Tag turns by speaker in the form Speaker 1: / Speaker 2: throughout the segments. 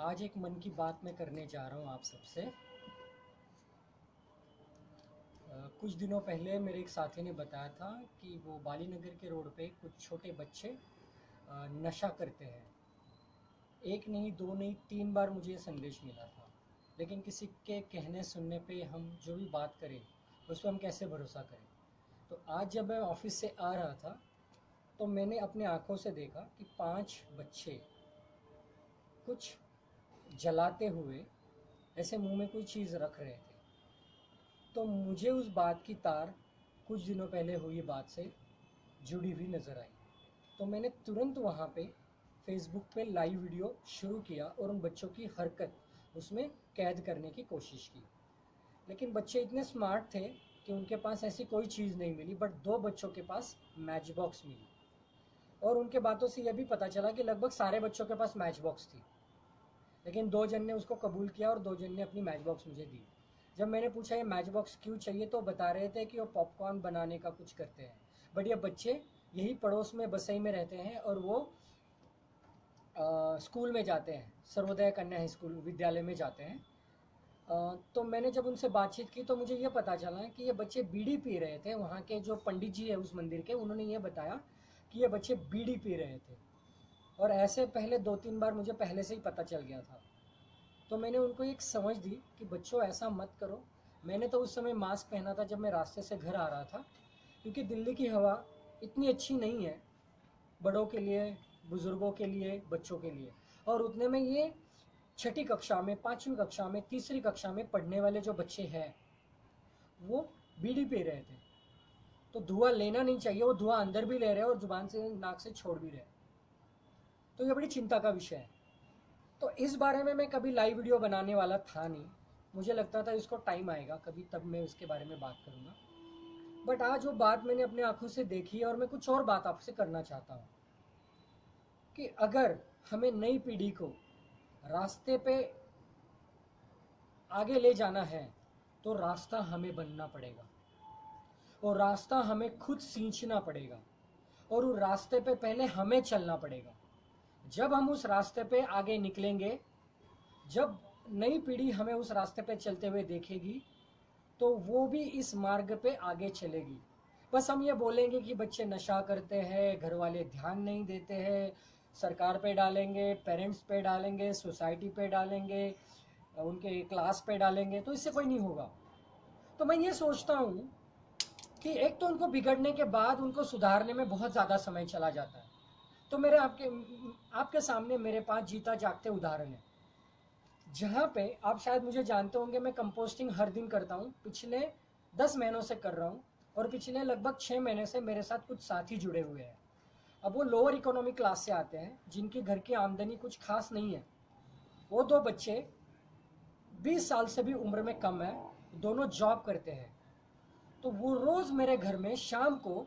Speaker 1: आज एक मन की बात मैं करने जा रहा हूँ आप सबसे। कुछ दिनों पहले मेरे एक साथी ने बताया था कि वो बाली नगर के रोड पे कुछ छोटे बच्चे नशा करते हैं। एक नहीं, दो नहीं, तीन बार मुझे संदेश मिला था। लेकिन किसी के कहने सुनने पे हम जो भी बात करें, उस पर हम कैसे भरोसा करें? तो आज जब मैं ऑफ़िस से आ रहा था तो मैंने अपने आँखों से देखा कि पाँच बच्चे कुछ जलाते हुए ऐसे मुँह में कोई चीज़ रख रहे थे। तो मुझे उस बात की तार कुछ दिनों पहले हुई बात से जुड़ी हुई नज़र आई। तो मैंने तुरंत वहाँ पे फेसबुक पे लाइव वीडियो शुरू किया और उन बच्चों की हरकत उसमें कैद करने की कोशिश की। लेकिन बच्चे इतने स्मार्ट थे कि उनके पास ऐसी कोई चीज़ नहीं मिली बट दो बच्चों के पास मैच बॉक्स मिली। और उनके बातों से यह भी पता चला कि लगभग सारे बच्चों के पास मैच बॉक्स थी। लेकिन दो जन ने उसको कबूल किया और दो जन ने अपनी मैच बॉक्स मुझे दी। जब मैंने पूछा ये मैच बॉक्स क्यों चाहिए? तो बता रहे थे कि वो पॉपकॉर्न बनाने का कुछ करते हैं। बट ये बच्चे यही पड़ोस में बसई में रहते हैं और वो आ, स्कूल में जाते हैं। सर्वोदय कन्या स्कूल विद्यालय में जाते हैं। आ, तो मैंने जब उनसे बातचीत की तो मुझे ये पता चला कि ये बच्चे बीड़ी पी रहे थे। वहाँ के जो पंडित जी है उस मंदिर के उन्होंने ये बताया कि ये बच्चे बीड़ी पी रहे थे। और ऐसे पहले दो तीन बार मुझे पहले से ही पता चल गया था। तो मैंने उनको एक समझ दी कि बच्चों, ऐसा मत करो। मैंने तो उस समय मास्क पहना था जब मैं रास्ते से घर आ रहा था, क्योंकि दिल्ली की हवा इतनी अच्छी नहीं है बड़ों के लिए, बुज़ुर्गों के लिए, बच्चों के लिए। और उतने में ये छठी कक्षा में, पाँचवीं कक्षा में, तीसरी कक्षा में पढ़ने वाले जो बच्चे हैं, वो बीड़ी पी रहे थे। तो धुआँ लेना नहीं चाहिए, वो धुआँ अंदर भी ले रहे हैं और ज़ुबान से, नाक से छोड़ भी रहे हैं। तो ये बड़ी चिंता का विषय है। तो इस बारे में मैं कभी लाइव वीडियो बनाने वाला था नहीं। मुझे लगता था इसको टाइम आएगा, कभी तब मैं इसके बारे में बात करूँगा। बट आज वो बात मैंने अपने आँखों से देखी है और मैं कुछ और बात आपसे करना चाहता हूँ। कि अगर हमें नई पीढ़ी को रास्ते पे आगे ले जाना है तो रास्ता हमें बनना पड़ेगा। और रास्ता हमें खुद सींचना पड़ेगा। और उस रास्ते पे पहले हमें चलना पड़ेगा। जब हम उस रास्ते पे आगे निकलेंगे, जब नई पीढ़ी हमें उस रास्ते पे चलते हुए देखेगी तो वो भी इस मार्ग पे आगे चलेगी। बस हम ये बोलेंगे कि बच्चे नशा करते हैं घर वाले ध्यान नहीं देते हैं, सरकार पे डालेंगे, पेरेंट्स पे डालेंगे, सोसाइटी पे डालेंगे, उनके क्लास पे डालेंगे तो इससे कोई नहीं होगा। तो मैं ये सोचता हूँ कि एक तो उनको बिगड़ने के बाद उनको सुधारने में बहुत ज़्यादा समय चला जाता है। तो मेरे आपके आपके सामने मेरे पास जीता जागते उदाहरण है। जहाँ पे आप शायद मुझे जानते होंगे, मैं कंपोस्टिंग हर दिन करता हूँ। पिछले दस महीनों से कर रहा हूँ और पिछले लगभग छः महीने से मेरे साथ कुछ साथी जुड़े हुए हैं। अब वो लोअर इकोनॉमिक क्लास से आते हैं, जिनकी घर की आमदनी कुछ खास नहीं है। वो दो बच्चे 20 साल से भी उम्र में कम है, दोनों जॉब करते हैं। तो वो रोज़ मेरे घर में शाम को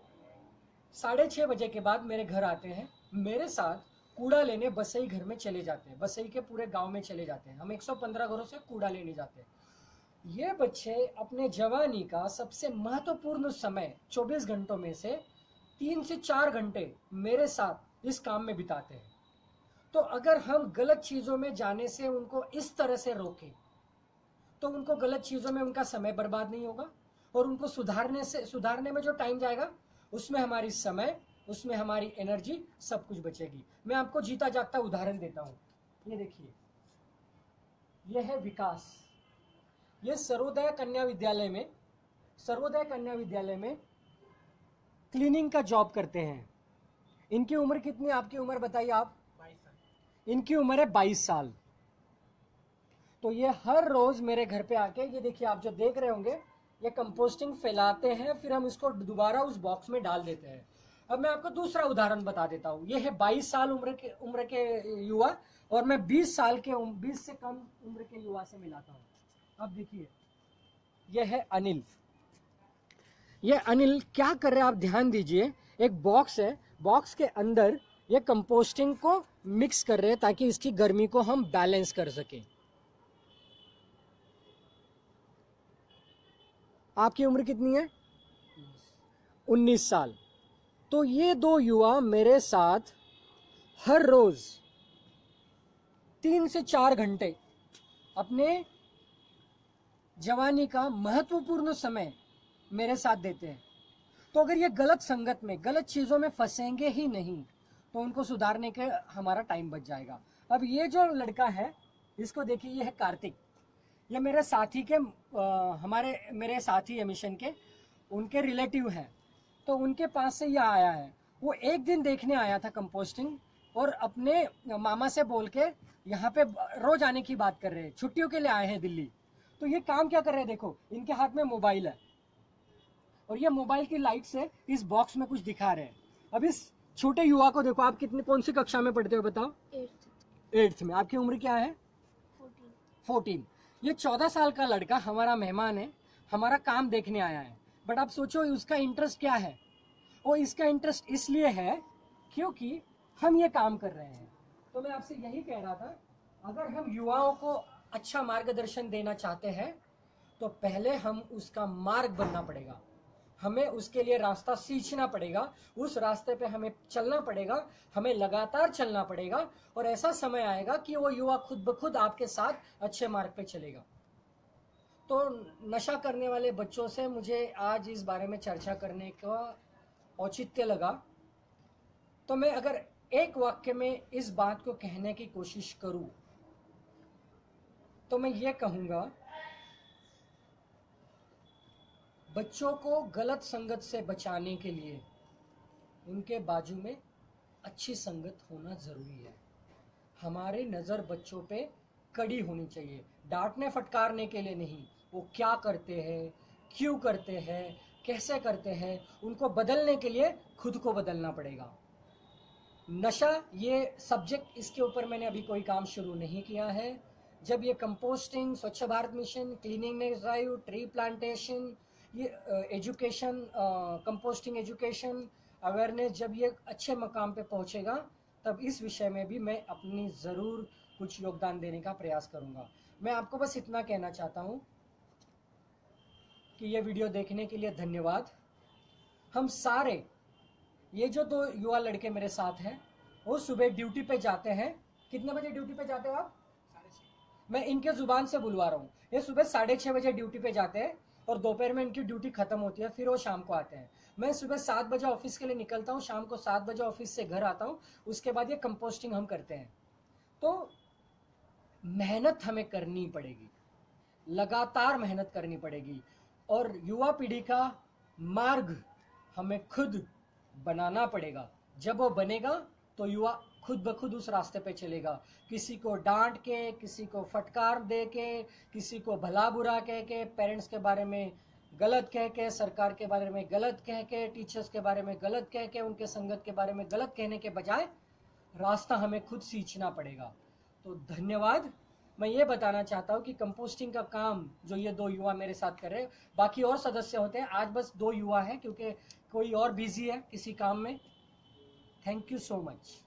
Speaker 1: साढ़े छः बजे के बाद मेरे घर आते हैं। मेरे साथ कूड़ा लेने बसई घर में चले जाते हैं। बसई के पूरे गाँव में चले जाते हैं। हम 115 घरों से कूड़ा लेने जाते हैं। ये बच्चे अपने जवानी का सबसे महत्वपूर्ण समय 24 घंटों में से तीन से चार घंटे मेरे साथ इस काम में बिताते हैं। तो अगर हम गलत चीज़ों में जाने से उनको इस तरह से रोकें तो उनको गलत चीज़ों में उनका समय बर्बाद नहीं होगा और उनको सुधारने से सुधारने में जो टाइम जाएगा, उसमें हमारी समय उसमें हमारी एनर्जी सब कुछ बचेगी। मैं आपको जीता जागता उदाहरण देता हूँ। ये देखिए। यह है विकास। ये सर्वोदय कन्या विद्यालय में सर्वोदय कन्या विद्यालय में क्लीनिंग का जॉब करते हैं। इनकी उम्र कितनी? आपकी उम्र बताइए आप। इनकी उम्र है बाईस साल। तो ये हर रोज मेरे घर पे आके ये देखिए आप जो देख रहे होंगे ये कंपोस्टिंग फैलाते हैं फिर हम इसको दोबारा उस बॉक्स में डाल देते हैं। अब मैं आपको दूसरा उदाहरण बता देता हूँ। ये है 22 साल उम्र के उम्र के युवा और मैं 20 साल के 20 से कम उम्र के युवा से मिलाता हूँ। अब देखिए यह है अनिल। ये अनिल क्या कर रहे हैं आप? ध्यान दीजिए एक बॉक्स है। बॉक्स के अंदर ये कंपोस्टिंग को मिक्स कर रहे हैं ताकि इसकी गर्मी को हम बैलेंस कर सकें। आपकी उम्र कितनी है? 19 साल। तो ये दो युवा मेरे साथ हर रोज तीन से चार घंटे अपने जवानी का महत्वपूर्ण समय मेरे साथ देते हैं। तो अगर ये गलत संगत में गलत चीज़ों में फंसेंगे ही नहीं तो उनको सुधारने के हमारा टाइम बच जाएगा। अब ये जो लड़का है इसको देखिए ये है कार्तिक। ये मेरे साथी के आ, हमारे मेरे साथी है मिशन के उनके रिलेटिव हैं। तो उनके पास से यह आया है। वो एक दिन देखने आया था कंपोस्टिंग और अपने मामा से बोल के यहाँ पे रोज आने की बात कर रहे हैं। छुट्टियों के लिए आए हैं दिल्ली। तो ये काम क्या कर रहे हैं? देखो इनके हाथ में मोबाइल है। और ये मोबाइल की लाइट से इस बॉक्स में कुछ दिखा रहे हैं। अब इस छोटे युवा को देखो आप कितने कौन सी कक्षा में पढ़ते हो बताओ? एट्थ में। आपकी उम्र क्या है? फोर्टीन ये चौदह साल का लड़का हमारा मेहमान है हमारा काम देखने आया है। बट आप सोचो, उसका इंटरेस्ट क्या है? वो इसका इंटरेस्ट इसलिए है क्योंकि हम ये काम कर रहे हैं। तो मैं आपसे यही कह रहा था, अगर हम युवाओं को अच्छा मार्गदर्शन देना चाहते हैं तो पहले हम उसका मार्ग बनना पड़ेगा। हमें उसके लिए रास्ता सींचना पड़ेगा, उस रास्ते पे हमें चलना पड़ेगा, हमें लगातार चलना पड़ेगा, और ऐसा समय आएगा कि वो युवा खुद ब खुद आपके साथ अच्छे मार्ग पे चलेगा। तो नशा करने वाले बच्चों से मुझे आज इस बारे में चर्चा करने का औचित्य लगा। तो मैं अगर एक वाक्य में इस बात को कहने की कोशिश करूँ तो मैं ये कहूँगा, बच्चों को गलत संगत से बचाने के लिए उनके बाजू में अच्छी संगत होना ज़रूरी है। हमारी नज़र बच्चों पे कड़ी होनी चाहिए, डांटने फटकारने के लिए नहीं। वो क्या करते हैं, क्यों करते हैं, कैसे करते हैं, उनको बदलने के लिए खुद को बदलना पड़ेगा। नशा, ये सब्जेक्ट इसके ऊपर मैंने अभी कोई काम शुरू नहीं किया है। जब ये composting Swachh Bharat mission cleaning drive tree plantation ये एजुकेशन कंपोस्टिंग एजुकेशन अवेयरनेस जब ये अच्छे मकाम पे पहुँचेगा, तब इस विषय में भी मैं अपनी ज़रूर कुछ योगदान देने का प्रयास करूँगा। मैं आपको बस इतना कहना चाहता हूँ। कि ये वीडियो देखने के लिए धन्यवाद। हम सारे, ये जो दो युवा लड़के मेरे साथ हैं, वो सुबह ड्यूटी पे जाते हैं। कितने बजे ड्यूटी पे जाते हो आप? मैं इनके ज़ुबान से बुलवा रहा हूँ। ये सुबह साढ़े छह बजे ड्यूटी पे जाते हैं और दोपहर में इनकी ड्यूटी खत्म होती है, फिर वो शाम को आते हैं। मैं सुबह सात बजे ऑफ़िस के लिए निकलता हूँ, शाम को सात बजे ऑफ़िस से घर आता हूँ, उसके बाद ये कंपोस्टिंग हम करते हैं। तो मेहनत हमें करनी पड़ेगी, लगातार मेहनत करनी पड़ेगी। और युवा पीढ़ी का मार्ग हमें खुद बनाना पड़ेगा। जब वो बनेगा तो युवा खुद ब खुद उस रास्ते पे चलेगा। किसी को डांट के, किसी को फटकार दे के, किसी को भला बुरा कह के, पेरेंट्स के बारे में गलत कह के, सरकार के बारे में गलत कह के, टीचर्स के बारे में गलत कह के, उनके संगत के बारे में गलत कहने के बजाय रास्ता हमें खुद सींचना पड़ेगा। तो धन्यवाद। मैं ये बताना चाहता हूँ कि कंपोस्टिंग का काम जो ये दो युवा मेरे साथ कर रहे हैं, बाकी और सदस्य होते हैं। आज बस दो युवा हैं, क्योंकि कोई और बिज़ी है किसी काम में। Thank you so much